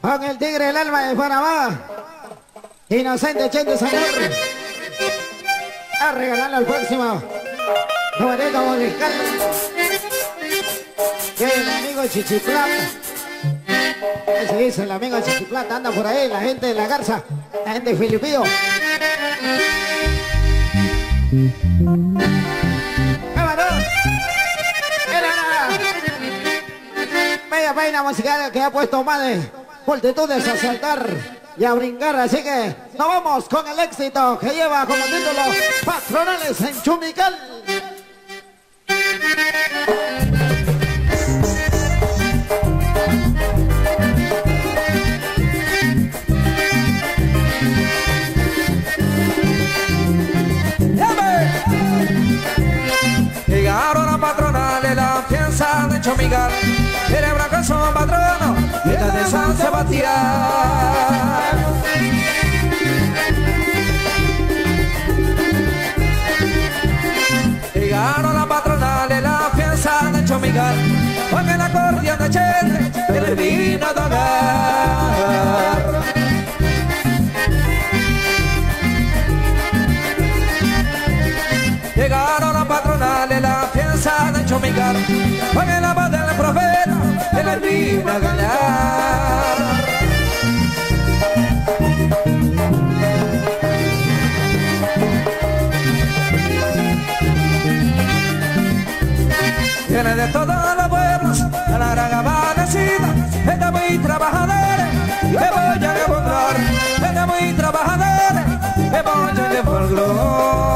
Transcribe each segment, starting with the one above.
Con el tigre del alma de Panamá. Inocente Chente Señor. A regalarle al próximo. Numerito musical. Que el amigo Chichiplata. Ese dice el amigo Chichiplata. Anda por ahí, la gente de la Garza. La gente de Filipío. Media página musical que ha puesto de multitudes a saltar y a brincar. Así que nos vamos con el éxito que lleva como título Patronales en Chumical. Llegaron a patronales la fianza de Chomigal. Celebra que son patrono y de San Sebastián. Llegaron a patronales la fianza de Chomigal. Con el acordeón de Chente Viene de todos los pueblos a la gran amanecida Está muy trabajadora que voy a encontrar Está muy trabajadora que voy a encontrar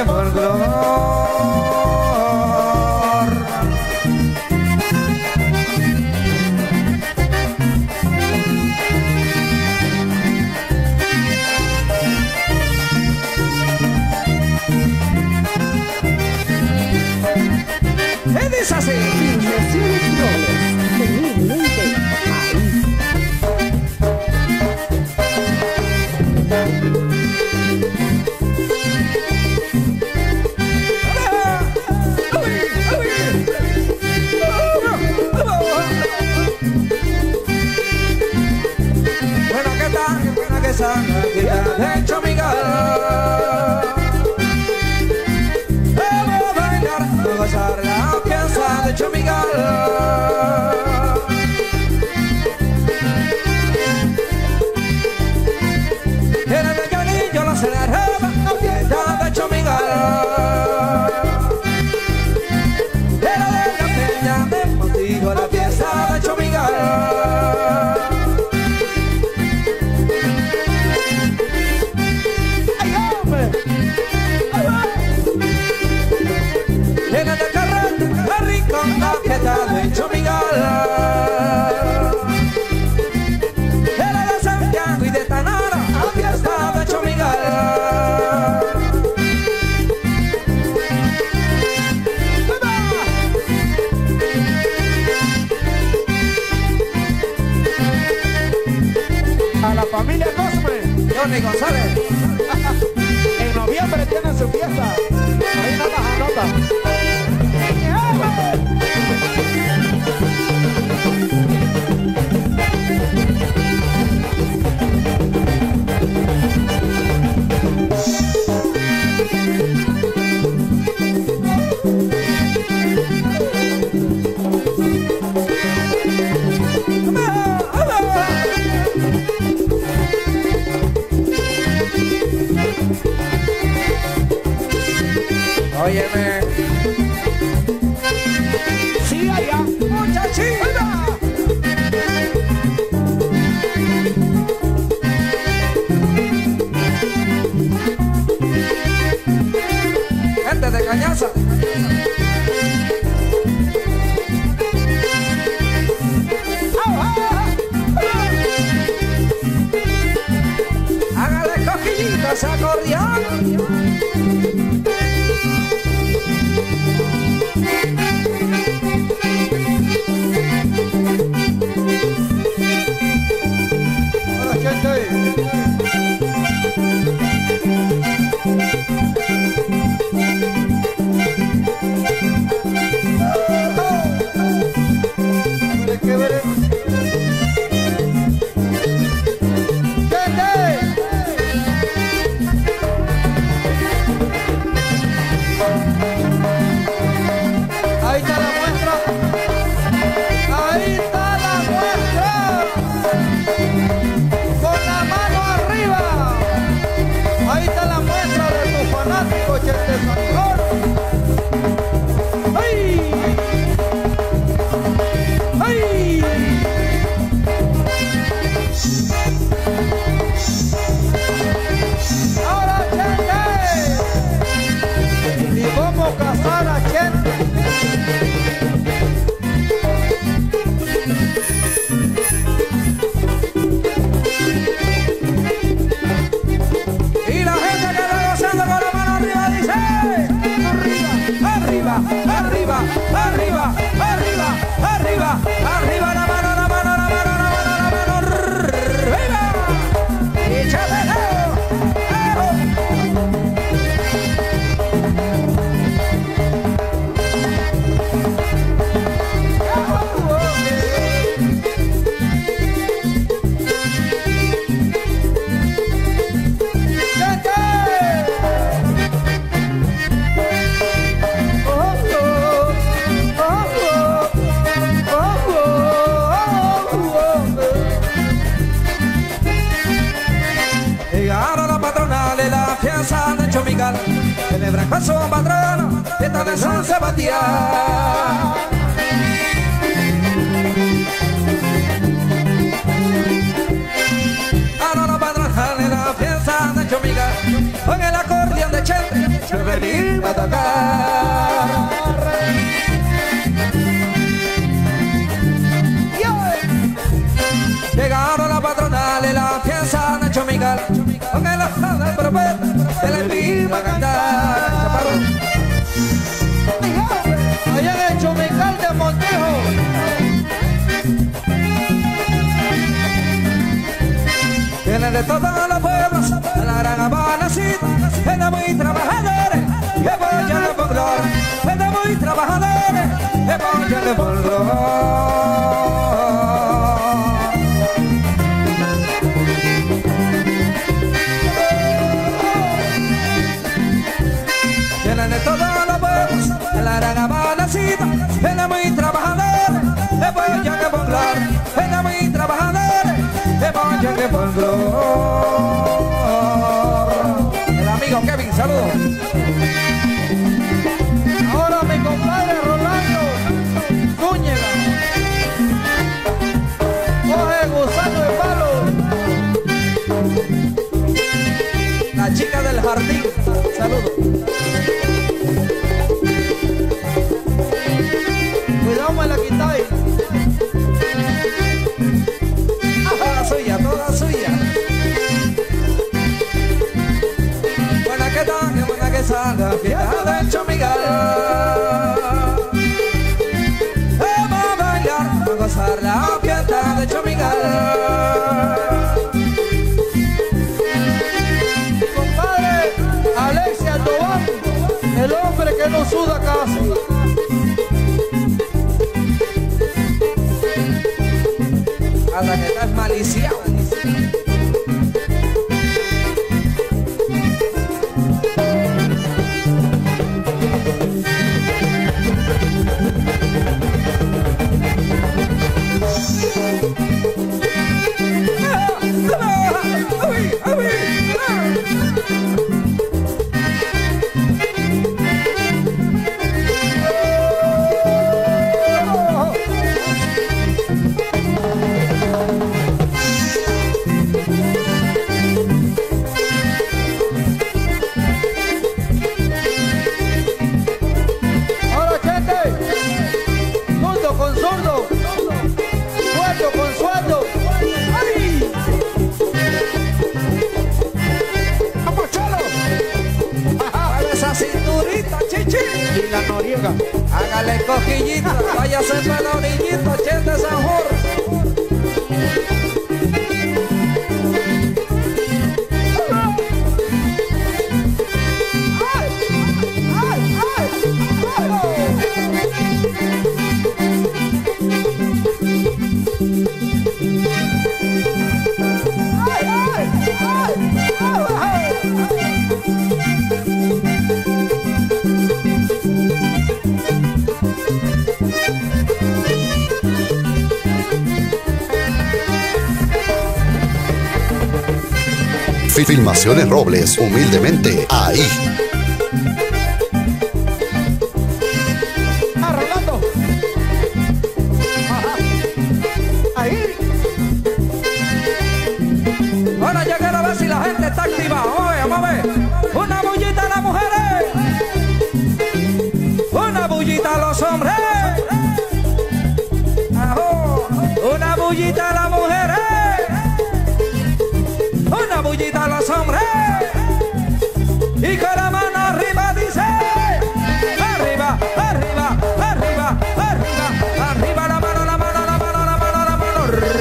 encontrar Y dice así que González. En noviembre tienen su fiesta. Paso Patrano, fiesta de San Sebastián. de todos los pueblos, de la gran Habana City, estamos muy trabajadores, apoyando el folclore, estamos muy trabajadores, apoyando el folclore. la fiesta de Chomigal. Vamos a bailar, a gozar la fiesta de Chomigal. Compadre Alexia Tobán, el hombre que no suda casi. hasta que estás maliciado. Y la noriega, hágale coquillita, váyase para la orillita, chéntese Inmaciones Robles, humildemente, ahí. y con la mano arriba dice arriba, arriba, arriba, arriba, arriba la mano, la mano, la mano, la mano, la mano, arriba.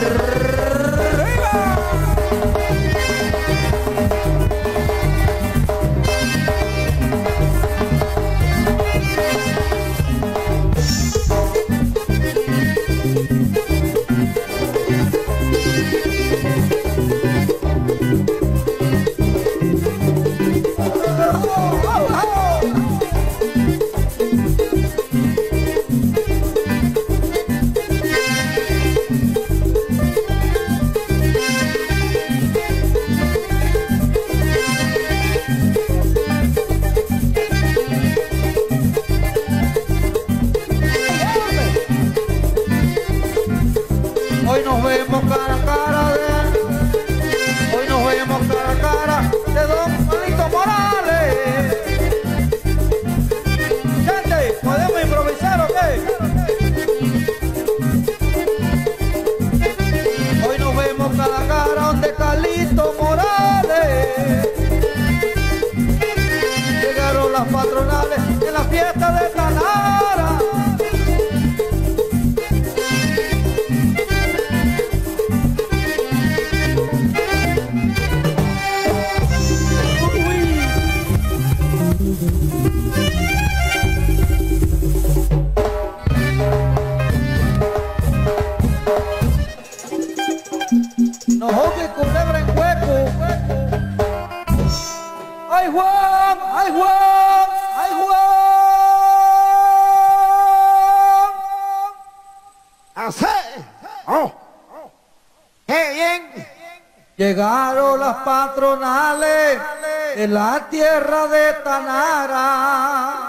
hoy nos vemos cara a cara de Don Juanito Morales. Gente, ¿podemos improvisar o qué? Hoy nos vemos cara a cara donde Carlito Morales. Llegaron las patronales en la fiesta de No joque culebra en hueco. ¡Ay, Juan! ¡Ay, Juan! ¡Ay, Juan! Así. Oh. ¡Qué bien! Llegaron las patronales en la tierra de Tanara.